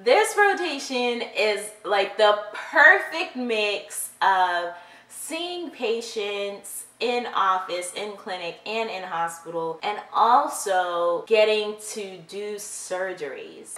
This rotation is like the perfect mix of seeing patients in office, in clinic, and in hospital, and also getting to do surgeries.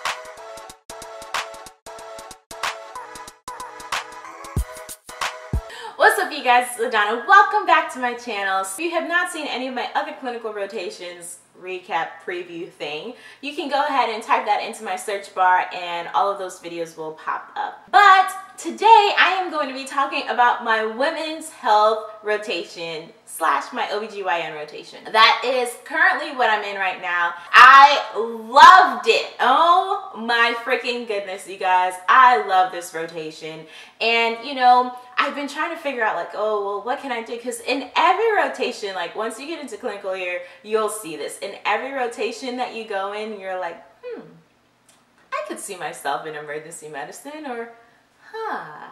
Up you guys, it's Adanna. Welcome back to my channel. If you have not seen any of my other clinical rotations, recap preview thing, you can go ahead and type that into my search bar and all of those videos will pop up. But today I am going to be talking about my women's health rotation slash my OBGYN rotation. That is currently what I'm in right now. I loved it. Oh my freaking goodness, you guys. I love this rotation. And you know, I've been trying to figure out like, oh, well, what can I do? Because in every rotation, like once you get into clinical year, you'll see this. In every rotation that you go in, you're like, hmm, I could see myself in emergency medicine or, huh,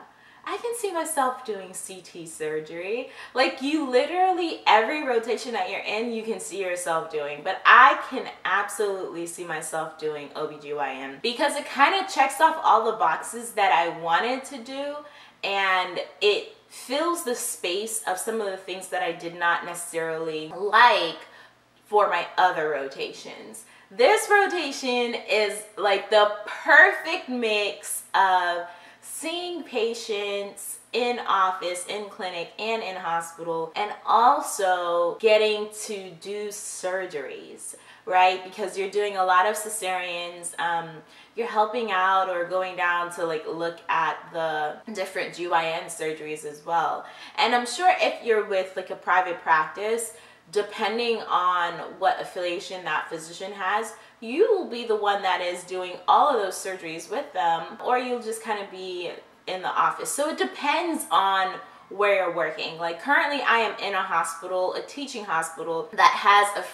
I can see myself doing CT surgery. Like you literally, every rotation that you're in, you can see yourself doing. But I can absolutely see myself doing OBGYN because it kind of checks off all the boxes that I wanted to do and it fills the space of some of the things that I did not necessarily like for my other rotations. This rotation is like the perfect mix of seeing patients in office, in clinic, and in hospital, and also getting to do surgeries, right? Because you're doing a lot of cesareans, um, you're helping out or going down to like look at the different GYN surgeries as well. And I'm sure if you're with like a private practice, depending on what affiliation that physician has, you will be the one that is doing all of those surgeries with them, or you'll just kind of be in the office. So it depends on where you're working. Like currently I am in a hospital, a teaching hospital that has a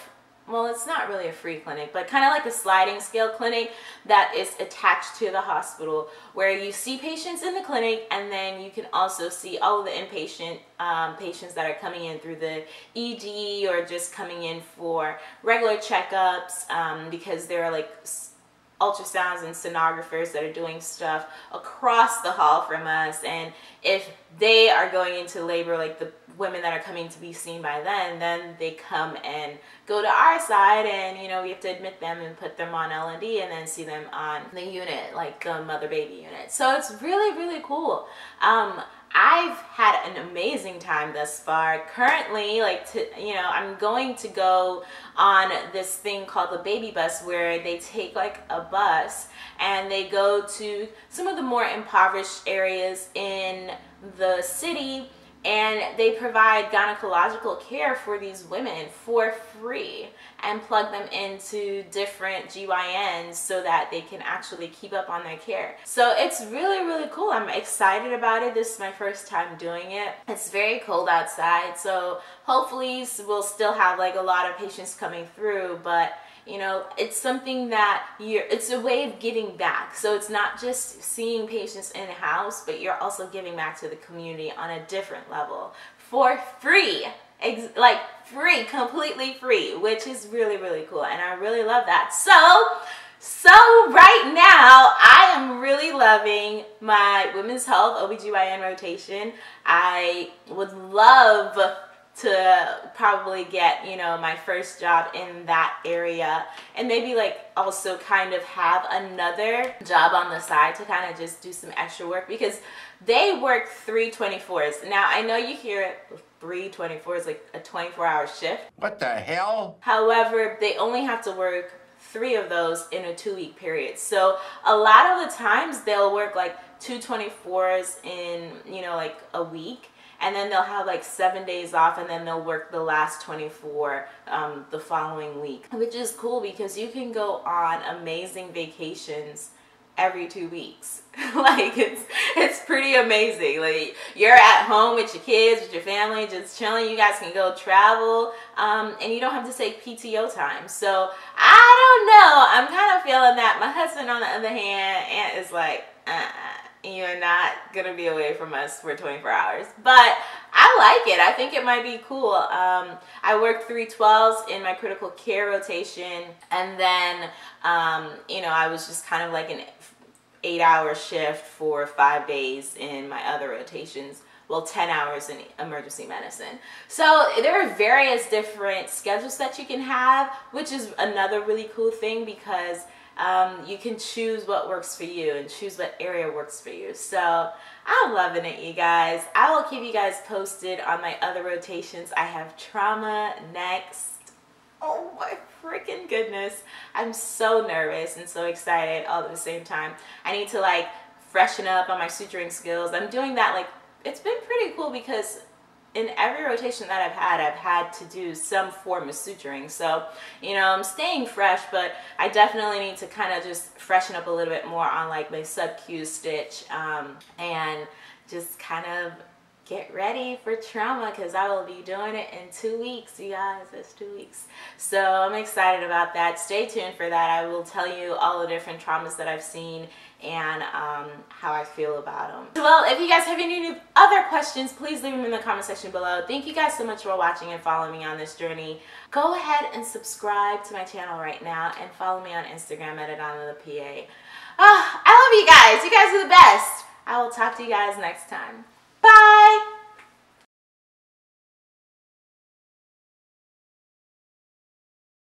well, it's not really a free clinic, but kind of like a sliding scale clinic that is attached to the hospital where you see patients in the clinic and then you can also see all of the inpatient um, patients that are coming in through the ED or just coming in for regular checkups um, because there are like ultrasounds and sonographers that are doing stuff across the hall from us. And if they are going into labor like the women that are coming to be seen by then then they come and go to our side and you know we have to admit them and put them on L&D and then see them on the unit like the mother baby unit. So it's really really cool. Um, I've had an amazing time thus far. Currently, like to you know, I'm going to go on this thing called the baby bus where they take like a bus and they go to some of the more impoverished areas in the city and they provide gynecological care for these women for free and plug them into different GYNs so that they can actually keep up on their care. So it's really, really cool. I'm excited about it. This is my first time doing it. It's very cold outside, so hopefully we'll still have like a lot of patients coming through, but you know it's something that you're it's a way of giving back so it's not just seeing patients in house but you're also giving back to the community on a different level for free Ex like free completely free which is really really cool and i really love that so so right now I am really loving my women's health OBGYN rotation. I would love to probably get you know my first job in that area and maybe like also kind of have another job on the side to kind of just do some extra work because they work 324s now i know you hear it 324 is like a 24 hour shift. What the hell? However they only have to work three of those in a two week period. So a lot of the times they'll work like two 24s in you know like a week and then they'll have like seven days off and then they'll work the last 24 um, the following week. Which is cool because you can go on amazing vacations every two weeks. Like it's it's pretty amazing. Like you're at home with your kids with your family just chilling. You guys can go travel um, and you don't have to take PTO time. So I don't know. I'm kind of feeling that. My husband on the other hand is like uh you're not gonna be away from us for 24 hours. But I like it. I think it might be cool. Um, I worked 312s in my critical care rotation and then um, you know I was just kind of like an eight hour shift for five days in my other rotations well 10 hours in emergency medicine. So there are various different schedules that you can have which is another really cool thing because um, you can choose what works for you and choose what area works for you. So i'm loving it you guys. I will keep you guys posted on my other rotations. I have trauma next. Oh my freaking goodness. I'm so nervous and so excited all at the same time. I need to like freshen up on my suturing skills. I'm doing that like it's been pretty cool because in every rotation that I've had, I've had to do some form of suturing. So, you know, I'm staying fresh, but I definitely need to kind of just freshen up a little bit more on like my sub-Q stitch um, and just kind of get ready for trauma because I will be doing it in two weeks, you guys. It's two weeks. So I'm excited about that. Stay tuned for that. I will tell you all the different traumas that I've seen and um, how I feel about them. Well, if you guys have any other questions, please leave them in the comment section below. Thank you guys so much for watching and following me on this journey. Go ahead and subscribe to my channel right now and follow me on Instagram at Adanna the PA. Oh, I love you guys. You guys are the best. I will talk to you guys next time.